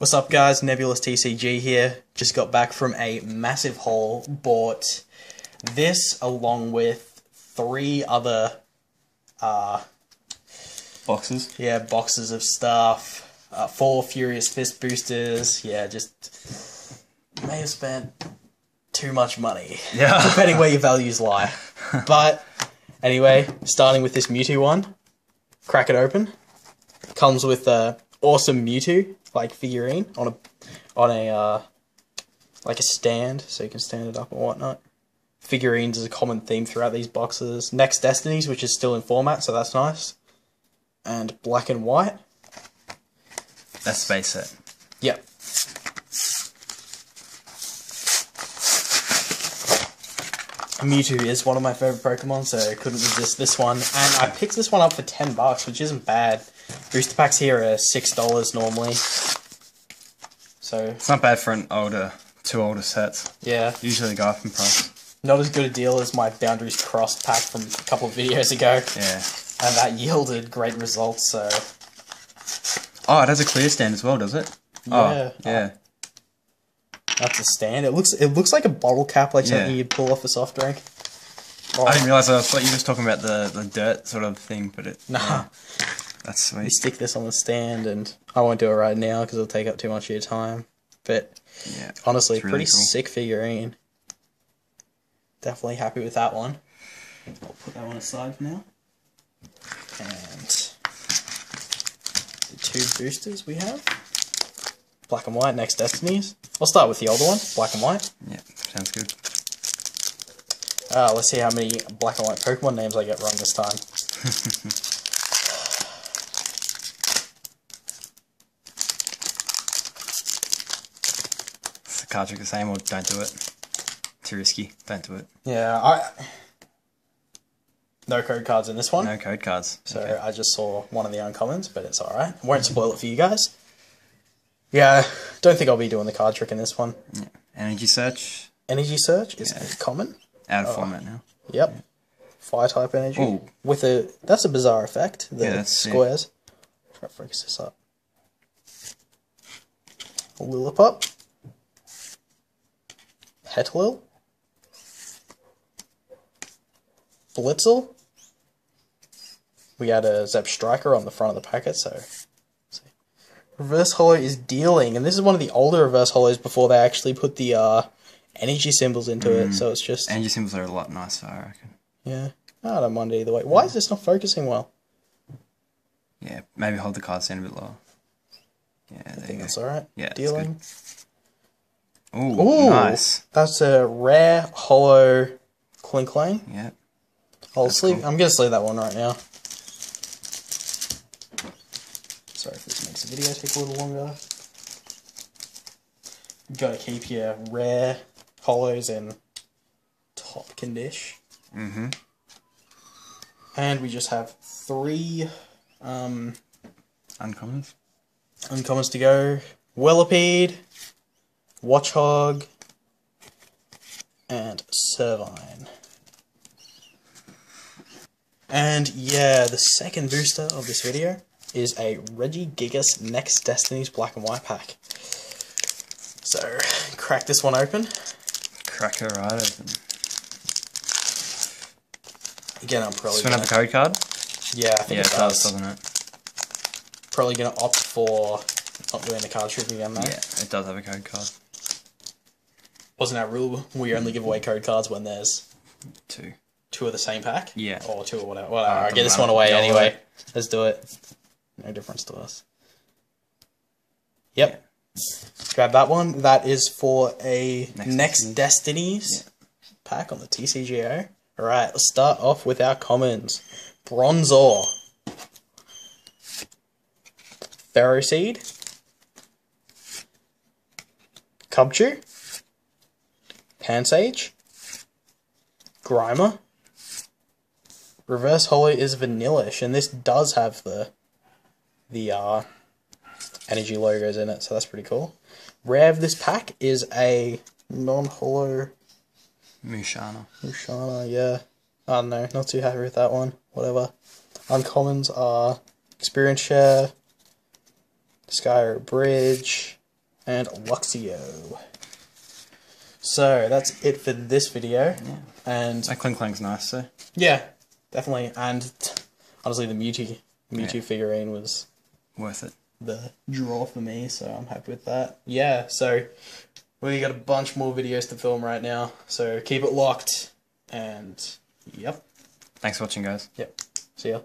What's up, guys? Nebulous TCG here. Just got back from a massive haul. Bought this along with three other, uh, Boxes. yeah, boxes of stuff. Uh, four Furious Fist boosters. Yeah, just may have spent too much money. Yeah. depending where your values lie. But anyway, starting with this Mewtwo one, crack it open. Comes with a awesome Mewtwo like figurine on a on a uh, like a stand, so you can stand it up and whatnot. Figurines is a common theme throughout these boxes. Next Destinies, which is still in format, so that's nice. And black and white. That's space set. Yep. Mewtwo is one of my favorite Pokemon, so I couldn't resist this one. And I picked this one up for ten bucks, which isn't bad. Booster packs here are six dollars normally. So It's not bad for an older, two older sets. yeah, Usually go up in price. not as good a deal as my Boundaries Crossed pack from a couple of videos ago, Yeah. and that yielded great results. So Oh, it has a clear stand as well, does it? Yeah. Oh, yeah. that's a stand. It looks it looks like a bottle cap, like something Yeah. you'd pull off a soft drink. I didn't realize. I thought you were just talking about the, the dirt sort of thing, but it. Nah. yeah. That's you stick this on the stand, and I won't do it right now because it'll take up too much of your time. But Yeah. honestly, really pretty cool. sick figurine. Definitely happy with that one. I'll put that one aside for now. And the two boosters we have black and white, next Destinies. I'll start with the older one, black and white. Yeah. Sounds good. Uh, let's see how many black and white Pokemon names I get wrong this time. Card trick the same or don't do it? Too risky. Don't do it. Yeah, I. No code cards in this one. No code cards. So Okay. I just saw one of the uncommons, but it's alright. Won't spoil it for you guys. Yeah, don't think I'll be doing the card trick in this one. Energy search. Energy Search is Yeah. common. Out of oh. format now. Yep. Fire type energy. Ooh. With a that's a bizarre effect. The Yeah, yeah. squares. Try to focus this up. Lillipup. Petilil. Blitzle. We got a Zebstrika on the front of the packet, so. Reverse Holo is Deerling, and this is one of the older reverse holos before they actually put the uh, energy symbols into Mm. it, so it's just Energy symbols are a lot nicer, I reckon. yeah. I don't mind either way. Why is this not focusing well? Yeah. Maybe hold the card stand a bit lower. Yeah. I There think you that's go. alright. Yeah, it's Deerling. Ooh, Ooh, nice. That's a rare hollow clink lane. Yeah. I'll That's sleep. cool. I'm gonna sleeve that one right now. Sorry if this makes the video take a little longer. You gotta keep your rare holos in top condition. Mm-hmm. And we just have three um, Uncommons. uncommons to go. Wellipede, Watchog, and Servine. And yeah, the second booster of this video is a Regigigas Next Destinies Black and White pack. So, crack this one open. Crack her right open. Again, I'm probably Does gonna, have a code card? yeah, I think Yeah, it it does. does, doesn't it? Probably gonna opt for not doing the card trick again though. Yeah, it does have a code card. Wasn't that rule? We only give away code cards when there's Two. two of the same pack. Yeah. Or two or whatever. Whatever. Uh, I'll get this one away anyway. Let's do it. No difference to us. Yep. Grab that one. That is for a Next Next, Destinies. Destinies pack on the TCGO. Alright, let's start off with our commons. Bronzor. Ferroseed. Cubchoo. Pansage. Grimer. Reverse Holo is vanillish, and this does have the the uh, energy logos in it, so that's pretty cool. Rare of this pack is a non-holo Musharna. Musharna, yeah. I don't know, not too happy with that one. Whatever. Uncommons are Experience Share, Skyarrow Bridge, and Luxio. So that's it for this video. Yeah. And That Klinklang's nice, so. yeah, definitely. And honestly, the Mewtwo Mewtwo Yeah. figurine was Worth it. the draw for me, so I'm happy with that. Yeah, so we got a bunch more videos to film right now, so keep it locked. And yep, Thanks for watching, guys. yep. See ya.